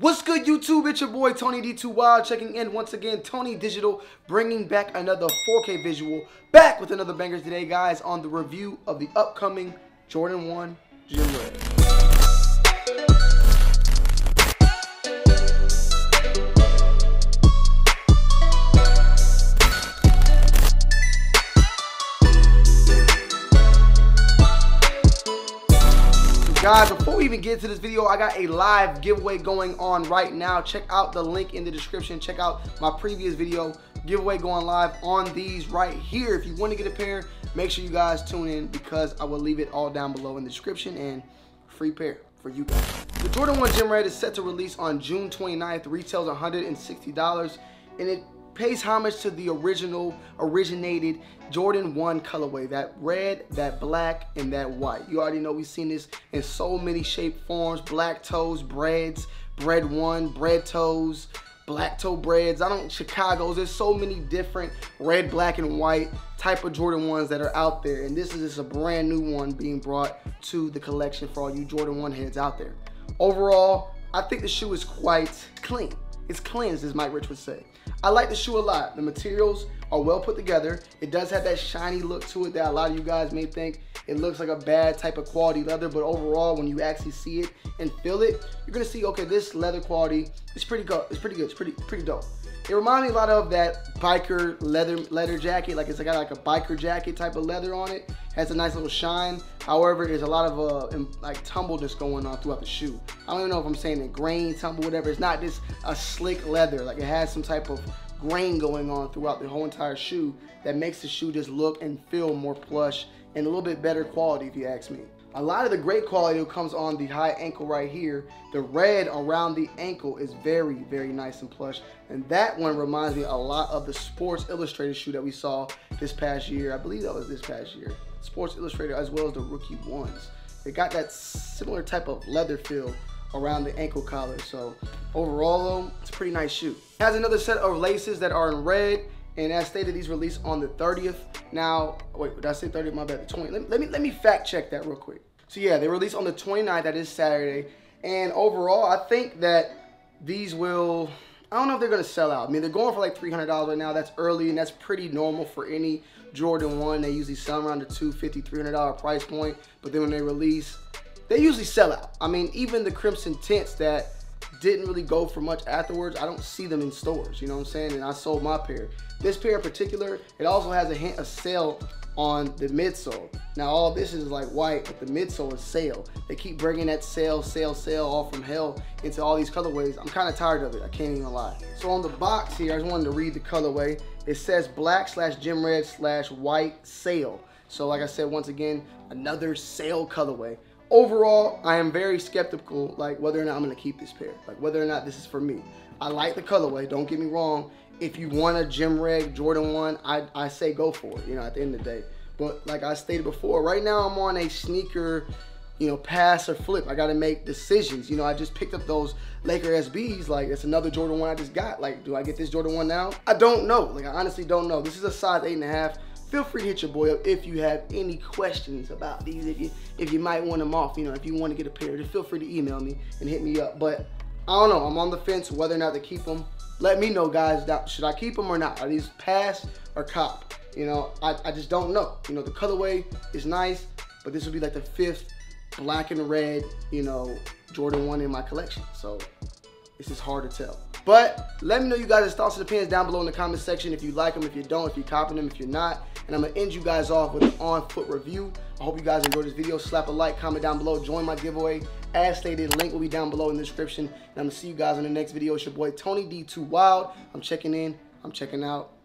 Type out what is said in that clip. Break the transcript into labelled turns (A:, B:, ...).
A: What's good, YouTube? It's your boy Tony D2 Wild checking in once again. Tony Digital bringing back another 4K visual. Back with another banger today, guys, on the review of the upcoming Jordan 1 Gym. Guys, before we even get to this video, I got a live giveaway going on right now. Check out the link in the description. Check out my previous video giveaway going live on these right here. If you want to get a pair, make sure you guys tune in because I will leave it all down below in the description and free pair for you guys. The Jordan 1 Gym Red is set to release on June 29th. Retails $160 and it pays homage to the original, originated Jordan 1 colorway. That red, that black, and that white. You already know we've seen this in so many shape forms. Black toes, breads, bread 1, bread toes, black toe breads. I don't, Chicago's, there's so many different red, black, and white type of Jordan 1s that are out there. And this is just a brand new one being brought to the collection for all you Jordan 1 heads out there. Overall, I think the shoe is quite clean. It's cleansed, as Mike Rich would say. I like the shoe a lot. The materials are well put together. It does have that shiny look to it that a lot of you guys may think it looks like a bad type of quality leather, but overall, when you actually see it and feel it, you're gonna see, okay, this leather quality is pretty good. It's pretty good. It's pretty pretty dope. It reminds me a lot of that biker leather leather jacket. Like it's got like a biker jacket type of leather on it. Has a nice little shine. However, there's a lot of uh, like tumble going on throughout the shoe. I don't even know if I'm saying it grain, tumble, whatever. It's not just a slick leather. Like it has some type of grain going on throughout the whole entire shoe that makes the shoe just look and feel more plush and a little bit better quality if you ask me. A lot of the great quality comes on the high ankle right here. The red around the ankle is very, very nice and plush. And that one reminds me a lot of the Sports Illustrated shoe that we saw this past year. I believe that was this past year. Sports Illustrated as well as the rookie ones. It got that similar type of leather feel around the ankle collar. So overall though, it's a pretty nice shoe. It has another set of laces that are in red and as stated, these released on the 30th. Now, wait, did I say 30th? My bad, the 20th. Let, let, me, let me fact check that real quick. So yeah, they release on the 29th, that is Saturday. And overall, I think that these will, I don't know if they're gonna sell out. I mean, they're going for like $300 right now. That's early and that's pretty normal for any Jordan 1. They usually sell around the $250, $300 price point. But then when they release, they usually sell out. I mean, even the Crimson Tints that didn't really go for much afterwards. I don't see them in stores, you know what I'm saying? And I sold my pair. This pair in particular, it also has a hint of sail on the midsole. Now all this is like white, but the midsole is sail. They keep bringing that sail, sail, sail all from hell into all these colorways. I'm kind of tired of it, I can't even lie. So on the box here, I just wanted to read the colorway. It says black slash gym red slash white sail. So like I said, once again, another sail colorway overall, I am very skeptical, like whether or not I'm gonna keep this pair, like whether or not this is for me. I like the colorway, don't get me wrong. If you want a Gym Red Jordan 1, I, I say go for it, you know, at the end of the day. But like I stated before, right now I'm on a sneaker, you know, pass or flip. I gotta make decisions. You know, I just picked up those Laker SBs, like it's another Jordan 1 I just got. Like, do I get this Jordan 1 now? I don't know. Like I honestly don't know. This is a size eight and a half feel free to hit your boy up if you have any questions about these. If you if you might want them off, you know, if you want to get a pair, just feel free to email me and hit me up. But I don't know. I'm on the fence whether or not to keep them. Let me know, guys. Should I keep them or not? Are these pass or cop? You know, I, I just don't know. You know, the colorway is nice, but this will be like the fifth black and red, you know, Jordan 1 in my collection. So it's just hard to tell. But let me know you guys' thoughts and opinions down below in the comment section. If you like them, if you don't, if you're copying them, if you're not. And I'm to end you guys off with an on-foot review. I hope you guys enjoyed this video. Slap a like, comment down below, join my giveaway. As stated, link will be down below in the description. And I'm to see you guys in the next video. It's your boy, Tony D2 Wild. I'm checking in. I'm checking out.